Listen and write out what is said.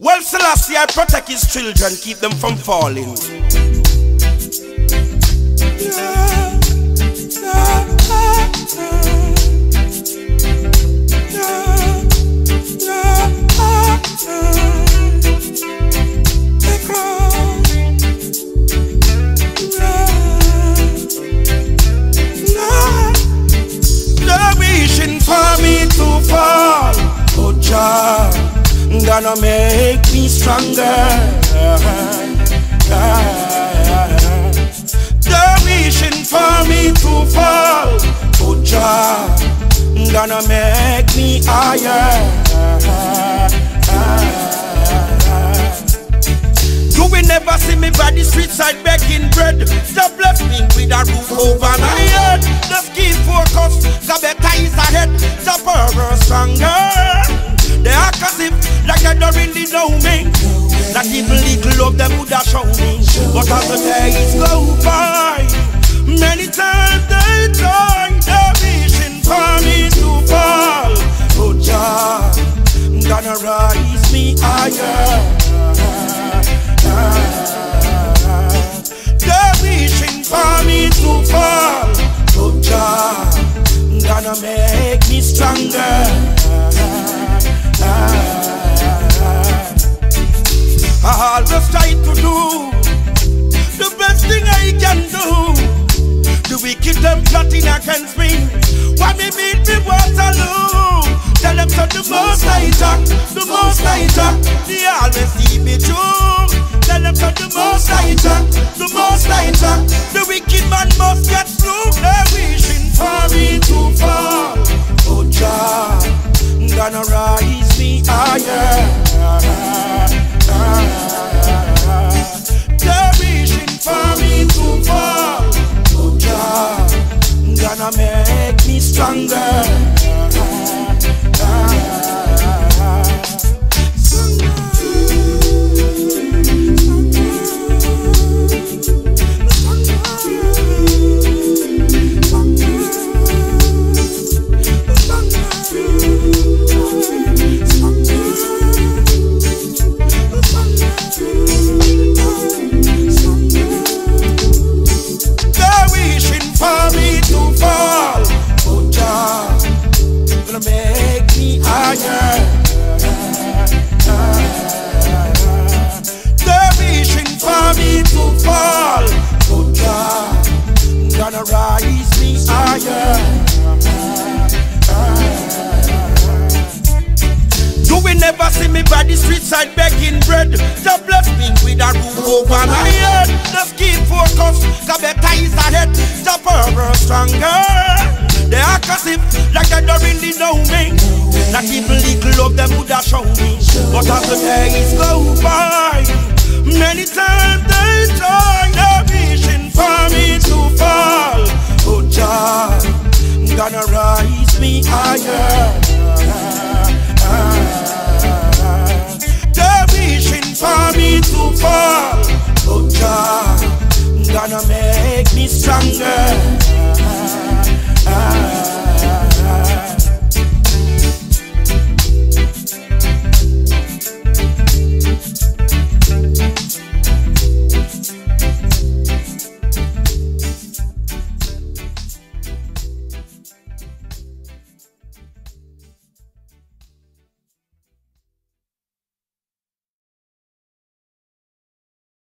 Well, Selassie, I protect his children, keep them from falling. Yeah, wishing for me to fall, gonna make me stronger. They're wishing for me to fall, oh Jah, gonna make me higher. You will never see me by the street side begging bread. Stop left me with a roof over my head. Just That even little love them would have shown me. But as the days go by, many times they try, they're wishing for me to fall. Oh, Jah, gonna rise me higher. They're wishing for me to fall. Oh, Jah, gonna make me stronger. Always try to do the best thing I can do. The wicked them plotting against me. Why me meet me Waterloo? Tell them to the most I talk, the most I talk. They always see me too. Tell them to the most I talk, the most I talk. The wicked man must get through. They're wishing for me to fall. Oh, Jah, gonna rise me higher. They're Stronger. Make me stronger. never see me by the street side begging bread. Just bless me with a roof over my head. Just keep focus, cause better is ahead. The power stronger. They are as like they don't really know me. Not even little of them would have shown me. But as the days go by, many times me higher. They're reaching for me to fall.